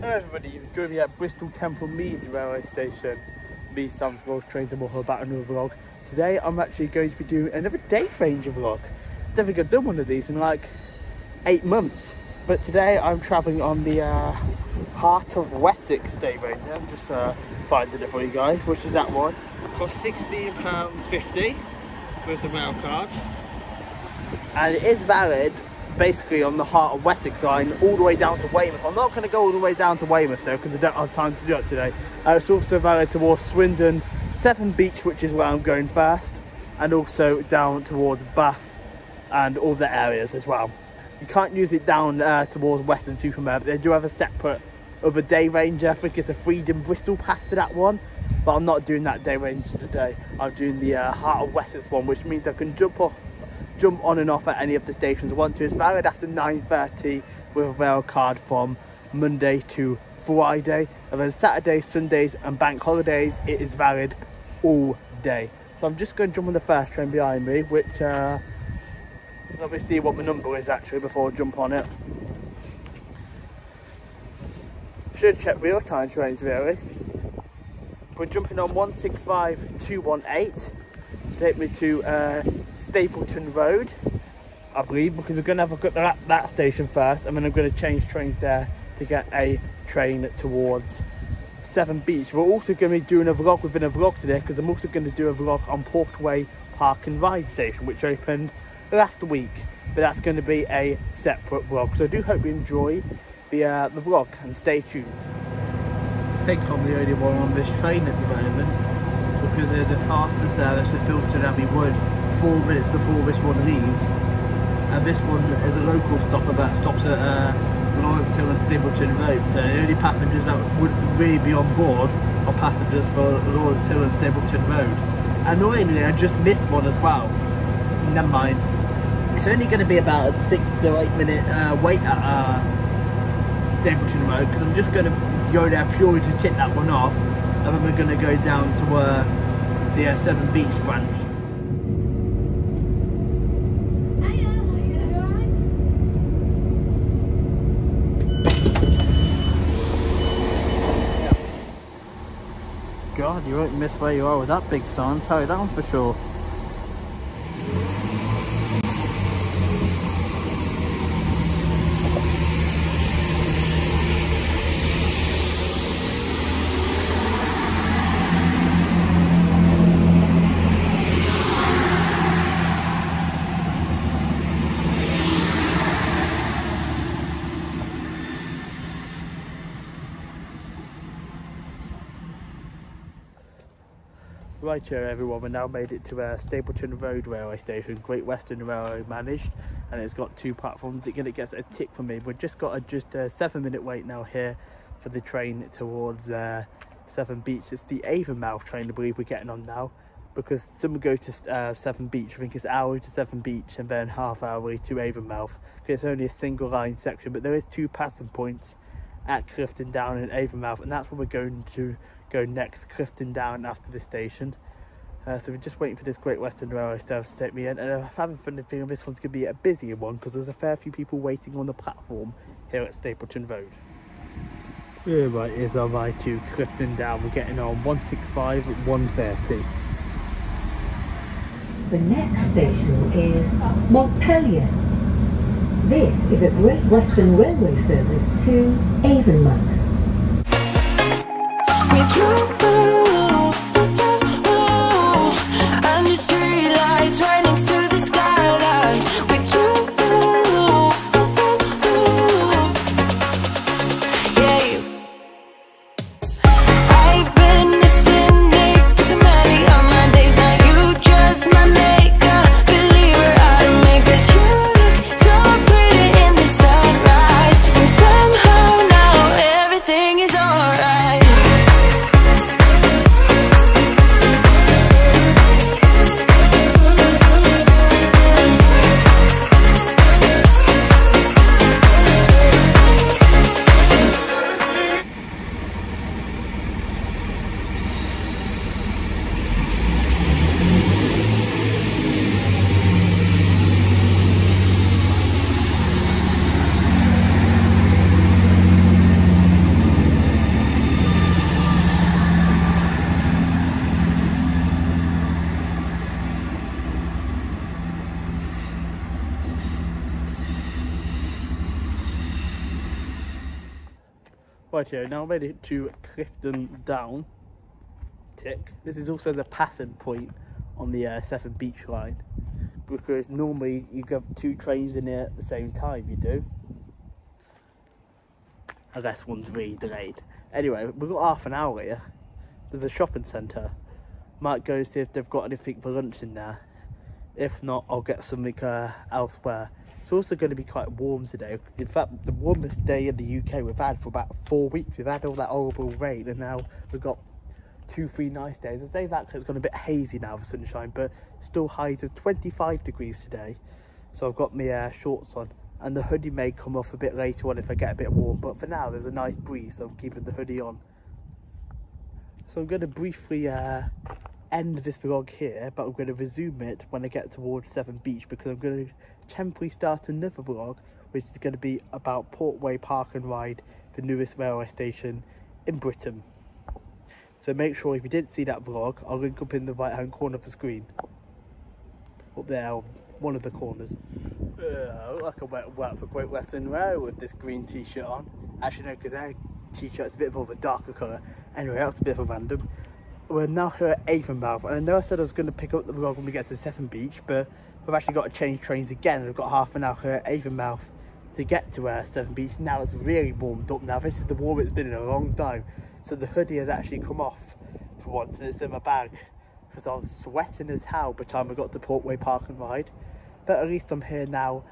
Hello everybody, you join me at Bristol Temple Meads railway station. Me, Sam's Vlogs, trains and more about another vlog. Today I'm actually going to be doing another day ranger vlog. I don't think I've done one of these in like eight months. But today I'm travelling on the uh, Heart of Wessex Day Ranger. I'm just uh, finding it for you guys, which is that one. Cost £16.50 with the rail card. And it is valid basically on the Heart of Wessex line all the way down to Weymouth. I'm not going to go all the way down to Weymouth though because I don't have time to do it today. Uh, it's also valid towards Swindon, Severn Beach which is where I'm going first and also down towards Bath and all the areas as well. You can't use it down uh, towards Weston-super-Mare, they do have a separate other day ranger. I think it's a Freedom Bristol pass for that one. But I'm not doing that day range today. I'm doing the uh, Heart of Wessex one, which means I can jump off jump on and off at any of the stations I want to. It's valid after 9.30 with a rail card from Monday to Friday. And then Saturdays, Sundays and bank holidays, it is valid all day. So I'm just going to jump on the first train behind me, which, uh, let me see what my number is actually before I jump on it. Should check real time trains really. We're jumping on 165218 take me to uh, Stapleton Road, I believe, because we're going to have a look at that, that station first, and then I'm going to change trains there to get a train towards Severn Beach. We're also going to be doing a vlog within a vlog today, because I'm also going to do a vlog on Portway Park and Ride Station, which opened last week, but that's going to be a separate vlog. So I do hope you enjoy the, uh, the vlog, and stay tuned. I think I'm the only one on this train at the moment because they're the fastest service to Filton Abbey Wood four minutes before this one leaves. And this one is a local stopper that stops at uh, Lawrence Hill and Stapleton Road. So the only passengers that would really be on board are passengers for Lawrence Hill and Stapleton Road. Annoyingly, I just missed one as well. Never mind. It's only going to be about a six to eight minute uh, wait at uh, Stapleton Road because I'm just going to go there purely to tick that one off and then we're going to go down to uh, the uh, Severn Beach branch. God, you won't miss where you are with that big sign, tell you that one for sure. Here everyone, we've now made it to uh, Stapleton Road railway station, Great Western Railway managed, and it's got two platforms. It's gonna get a tick for me. We've just got a just a seven minute wait now here for the train towards uh, Severn Beach. It's the Avonmouth train I believe we're getting on now, because some go to uh, Severn Beach, I think it's hour to Severn Beach and then half hour to Avonmouth, because it's only a single line section, but there is two passing points at Clifton Down and Avonmouth, and that's where we're going to go next, Clifton Down after the station. Uh, so we're just waiting for this Great Western Railway service to take me in, and I'm having fun feeling this one's going to be a busier one because there's a fair few people waiting on the platform here at Stapleton Road. Yeah, right, here's our ride to Clifton Down. We're getting on 165 at 130. The next station is Montpelier. This is a Great Western Railway service to Avonmouth. With Right here, now it to Clifton Down. Tick. This is also the passing point on the uh, Severn Beach line because normally you get two trains in here at the same time, you do. Unless one's really delayed. Anyway, we've got half an hour here. There's a shopping centre. Might go see if they've got anything for lunch in there. If not, I'll get something uh, elsewhere. It's also going to be quite warm today. In fact, the warmest day in the UK we've had for about four weeks. We've had all that horrible rain and now we've got two, three nice days. I say that because it's gone a bit hazy now, the sunshine, but still highs of 25 degrees today. So I've got my uh, shorts on and the hoodie may come off a bit later on if I get a bit warm. But for now, there's a nice breeze, so I'm keeping the hoodie on. So I'm going to briefly uh, end this vlog here, but I'm going to resume it when I get towards Severn Beach because I'm going to temporarily start another vlog, which is going to be about Portway Park and Ride, the newest railway station in Britain. So make sure if you didn't see that vlog, I'll link up in the right hand corner of the screen. Up there, one of the corners. Uh, I look like I went work for Great Western Rail with this green t-shirt on. Actually no, because their t-shirt's a bit of a darker colour. Anyway, that's a bit of a random we're now here at Avonmouth and I know I said I was going to pick up the vlog when we get to Severn Beach but we've actually got to change trains again. I've got half an hour here at Avonmouth to get to uh, Severn Beach. Now it's really warmed up now. This is the warmest it's been in a long time. So the hoodie has actually come off for once and it's in my bag because I was sweating as hell by the time I got to Portway Park and Ride. But at least I'm here now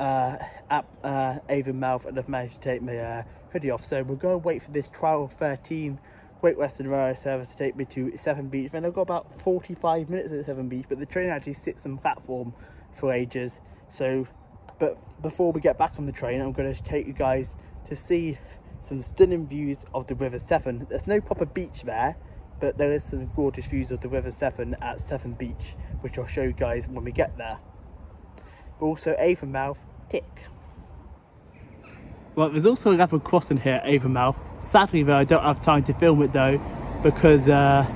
uh, at uh, Avonmouth and I've managed to take my uh, hoodie off. So we'll go and wait for this 12.13 Great Western Railway service to take me to Severn Beach. And I've got about 45 minutes at Severn Beach, but the train actually sits on platform for ages. So, but before we get back on the train, I'm going to take you guys to see some stunning views of the River Severn. There's no proper beach there, but there is some gorgeous views of the River Severn at Severn Beach, which I'll show you guys when we get there. Also, Avonmouth, tick. Well, there's also a level crossing here at Avonmouth, Sadly though, I don't have time to film it though because uh,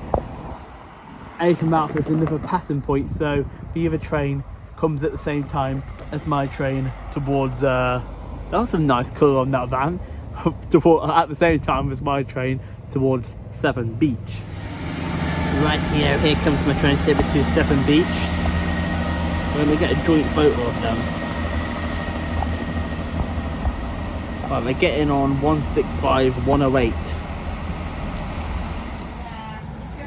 Avonmouth is another passing point so the other train comes at the same time as my train towards, uh, that was a nice colour on that van, at the same time as my train towards Severn Beach. Right here, here comes my train to Severn Beach. We're going to get a joint photo of them. Right, they're getting on 165, 108.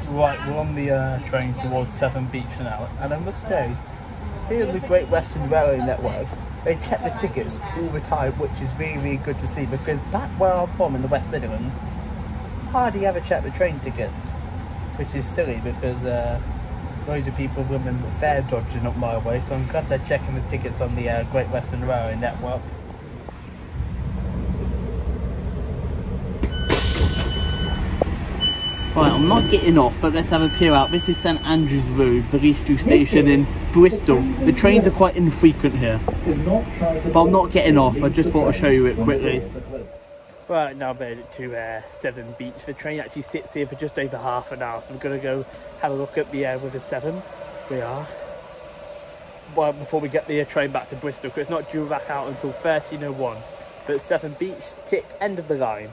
Right, we're on the uh, train towards Severn Beach now, and I must say, here in the Great Western Railway Network, they check the tickets all the time, which is really, really good to see, because back where I'm from in the West Midlands, hardly ever check the train tickets, which is silly because uh, loads of people women fare dodging up my way, so I'm glad they're checking the tickets on the uh, Great Western Railway Network. Right, I'm not getting off, but let's have a peer out. This is St Andrews Road, the Eastleigh station in Bristol. The trains are quite infrequent here, but I'm not getting off. I just thought I'd show you it quickly. Right, now made it to uh, Severn Beach. The train actually sits here for just over half an hour, so we're going to go have a look at the uh, River Severn. We are. Well, before we get the uh, train back to Bristol, because it's not due back out until 13.01. But Severn Beach, tick, end of the line.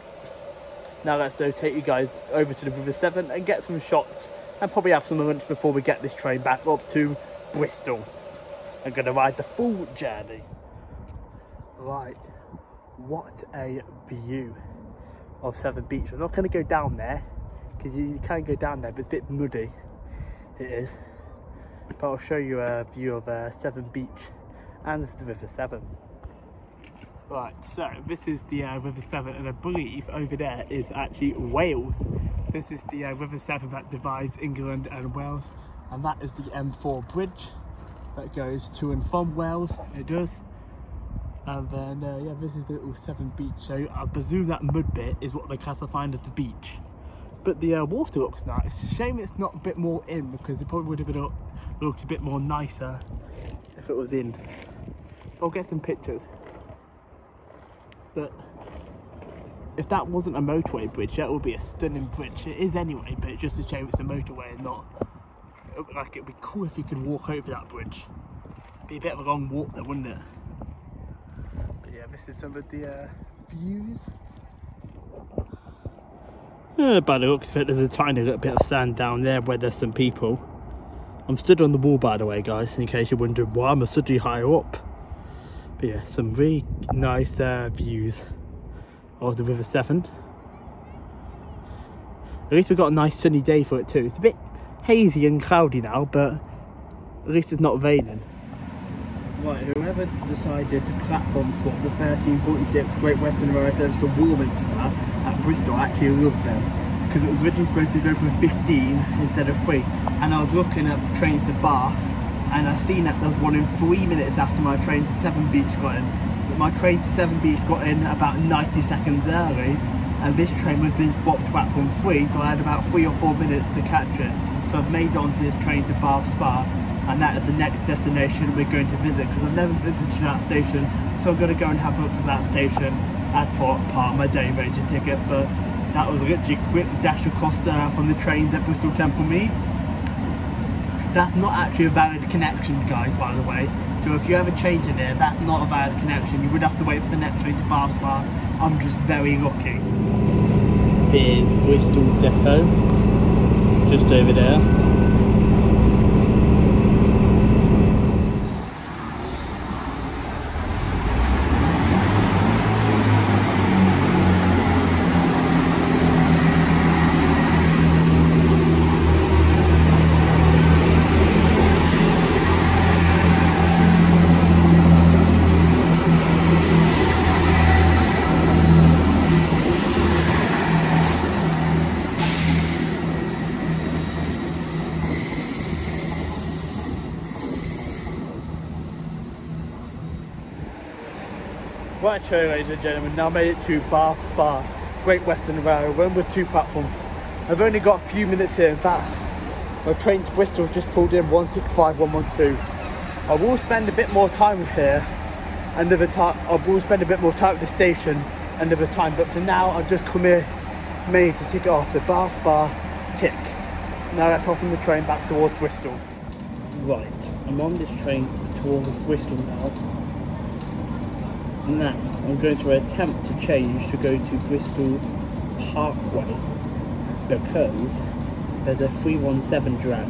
Now let's go take you guys over to the River Severn and get some shots and probably have some lunch before we get this train back up to Bristol. I'm going to ride the full journey. Right, what a view of Severn Beach. I'm not going to go down there because you, can go down there but it's a bit muddy. It is. But I'll show you a view of uh, Severn Beach and the River Severn. Right, so this is the uh, River Severn and I believe over there is actually Wales. This is the uh, River Severn that divides England and Wales and that is the M4 bridge that goes to and from Wales, it does. And then, uh, yeah, this is the little Severn beach. So I presume that mud bit is what they classify as the beach. But the uh, water looks nice. Shame it's not a bit more in because it probably would have been looked a bit more nicer if it was in. I'll get some pictures. But if that wasn't a motorway bridge, that would be a stunning bridge. It is anyway, but just a shame it's a motorway and not. Like it'd be cool if you could walk over that bridge. Be a bit of a long walk there, wouldn't it? But yeah, this is some of the uh, views Uh, by the looks of it, there's a tiny little bit of sand down there where there's some people. I'm stood on the wall, by the way, guys, in case you're wondering why I'm stood higher up. But yeah, some really nice uh, views of the River Severn. At least we've got a nice sunny day for it too. It's a bit hazy and cloudy now, but at least it's not raining. Right, whoever decided to platform swap the 1346 Great Western Railway service to Warminster at Bristol actually loved them because it was originally supposed to go from 15 instead of 3 and I was looking at trains to Bath and I seen that there was one in 3 minutes after my train to Severn Beach got in. But my train to Severn Beach got in about 90 seconds early and this train was being swapped to platform 3 so I had about 3 or 4 minutes to catch it. So I've made it onto this train to Bath Spa and that is the next destination we're going to visit because I've never visited that station. So I'm going to go and have a look at that station as part, of my day ranger ticket but that was literally quick dash across uh, from the trains at Bristol Temple Meads that's not actually a valid connection guys by the way. So if you ever change it there that's not a valid connection. You would have to wait for the next train to Spa I'm just very lucky. Here's Bristol Depot just over there Right, show, ladies and gentlemen, now made it to Bath Spa, Great Western Railway, one with two platforms. I've only got a few minutes here, in fact, my train to Bristol just pulled in 165, 112. I will spend a bit more time here, another time, I will spend a bit more time at the station another time, but for now, I've just come here mainly to tick off the Bath Spa tick. Now let's hop on the train back towards Bristol. Right, I'm on this train towards Bristol now now I'm going to attempt to change to go to Bristol Parkway because there's a 317 drag.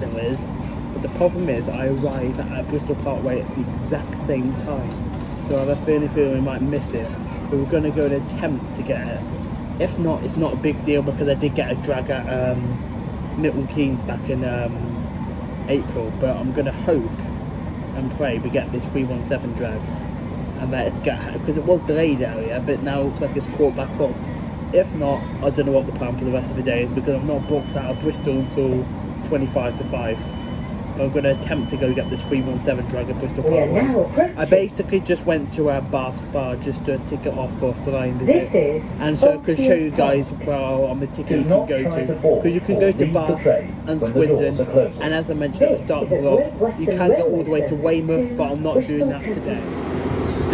There is. But the problem is I arrive at Bristol Parkway at the exact same time. So I have a feeling, feeling we might miss it. But we're going to go and attempt to get it. If not it's not a big deal because I did get a drag at um, Milton Keynes back in um, April. But I'm going to hope and pray we get this 317 drag and that it's got because it was delayed earlier but now it looks like it's caught back up if not I don't know what the plan for the rest of the day is because I'm not booked out of Bristol until 25 to 5 I'm going to attempt to go get this 317 drag at Bristol Parkway. I basically just went to a Bath Spa just to ticket off for flying visit. And so I could show you guys well on the ticket you can go to. Because you can go to Bath and Swindon. And as I mentioned at the start of the vlog, you can go all the way to Weymouth, but I'm not doing that today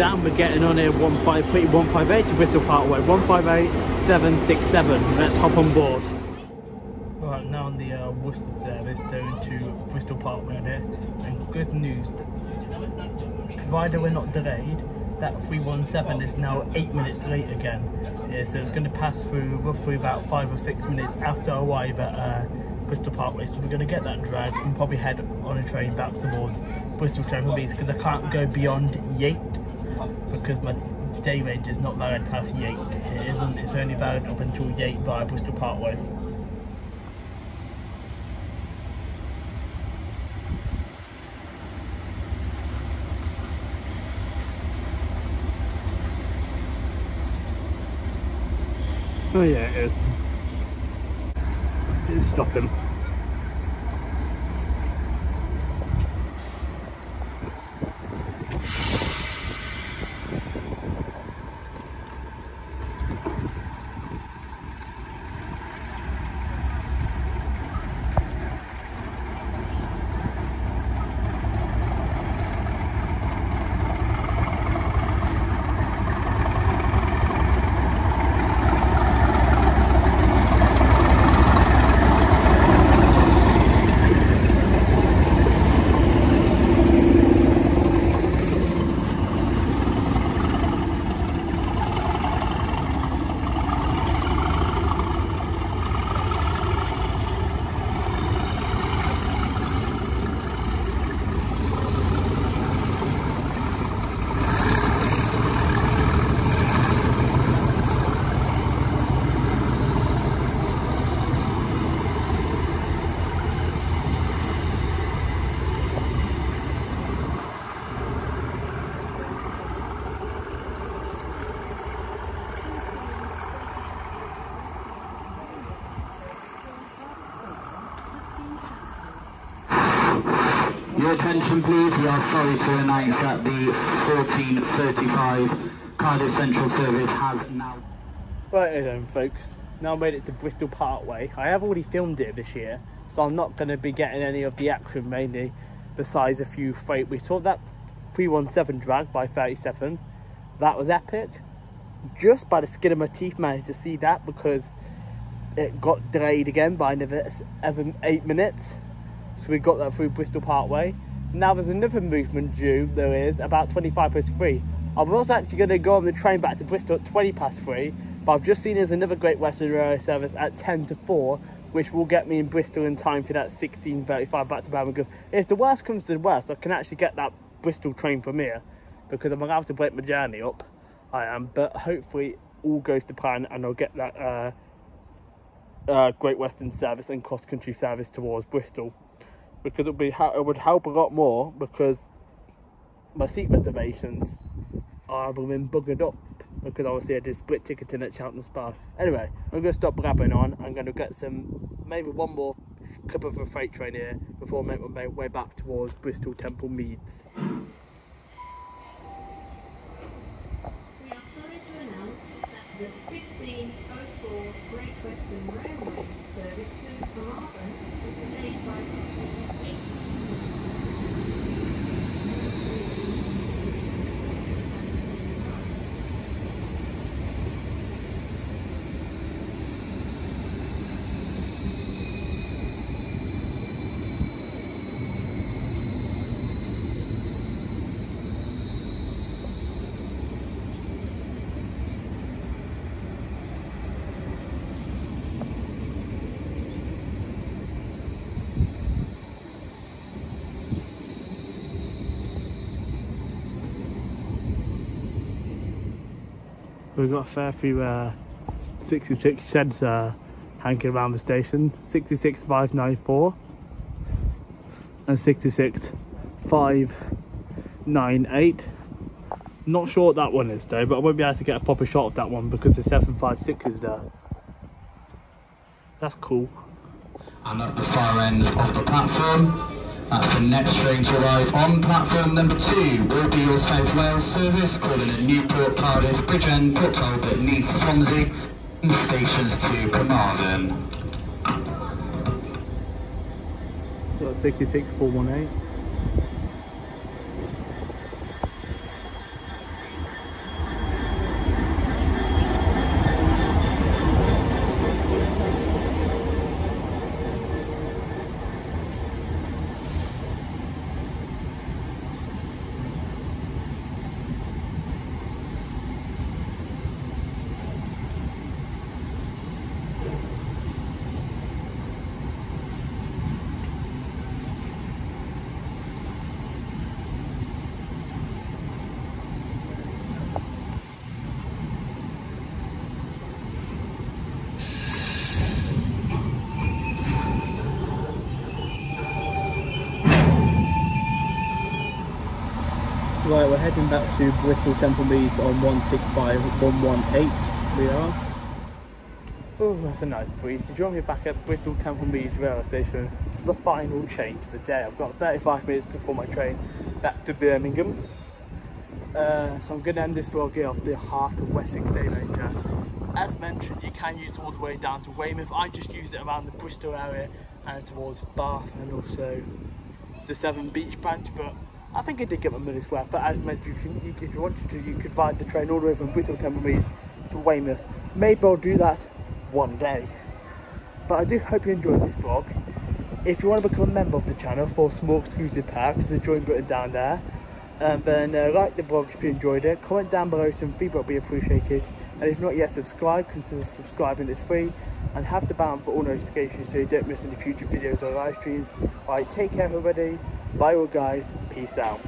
down we're getting on here 153 158 to Bristol Parkway 158 767 let's hop on board. Right now on the uh, Worcester service down to Bristol Parkway here. And good news provided we're not delayed that 317 is now 8 minutes late again. Yeah, so it's going to pass through roughly about 5 or 6 minutes after I arrive at uh, Bristol Parkway so we're going to get that drag and probably head on a train back towards Bristol Temple Meads because I can't go beyond Yate because my day range is not valid past Yate. It isn't, it's only valid up until Yate via Bristol Parkway. Oh yeah, it is. It's stopping. Attention please, we are sorry to announce that the 1435 Cardiff Central service has now... Right then folks, now I made it to Bristol Parkway. I have already filmed it this year, so I'm not going to be getting any of the action mainly, besides a few freight. We saw that 317 drag by 37, that was epic. Just by the skin of my teeth managed to see that because it got delayed again by another eight minutes. So we got that through Bristol Parkway. Now there's another movement due, there is, about 25 past 3. I was actually going to go on the train back to Bristol at 20 past 3, but I've just seen there's another Great Western Railway service at 10 to 4, which will get me in Bristol in time for that 16.35 back to Birmingham. If the worst comes to the worst, I can actually get that Bristol train from here, because I'm going to have to break my journey up. I am, but hopefully all goes to plan and I'll get that uh, uh, Great Western service and cross country service towards Bristol because it would be it would help a lot more because my seat reservations are been buggered up because obviously I did split ticketing at Cheltenham Spa. Anyway, I'm going to stop blabbering on. I'm going to get some, maybe one more clip of a freight train here before I make my way back towards Bristol Temple Meads. We are sorry to announce that the 1504 Great Western Railway service to Carmarthen is delayed by approximately 8 We've got a fair few uh, 66 sheds uh, hanging around the station. 66594 and 66598. Not sure what that one is though, but I won't be able to get a proper shot of that one because the 756 is there. That's cool. And at the far end of the platform, that's the next train to arrive on platform number two will be your South Wales service calling at Newport, Cardiff, Bridgend, Port Talbot, Neath, Swansea and stations to Carmarthen. Got 66418. Right, we're heading back to Bristol Temple Meads on 165118. We are. Oh, that's a nice breeze. To join me back at Bristol Temple Meads railway station for the final change of the day. I've got 35 minutes before my train back to Birmingham. Uh, so I'm going to end this vlog here off the Heart of Wessex Day. As mentioned, you can use it all the way down to Weymouth. I just used it around the Bristol area and towards Bath and also the Severn Beach branch, but I think it did get a money's worth. But as mentioned, you can, you, if you wanted to, you could ride the train all the way from Bristol Temple to Weymouth. Maybe I'll do that one day. But I do hope you enjoyed this vlog. If you want to become a member of the channel for small exclusive packs, a join button down there. And then uh, like the vlog if you enjoyed it. Comment down below some feedback would be appreciated. And if not yet subscribed, consider subscribing, it's free. And have the bell for all notifications so you don't miss any future videos or live streams. Alright, take care everybody. Bye guys. Peace out.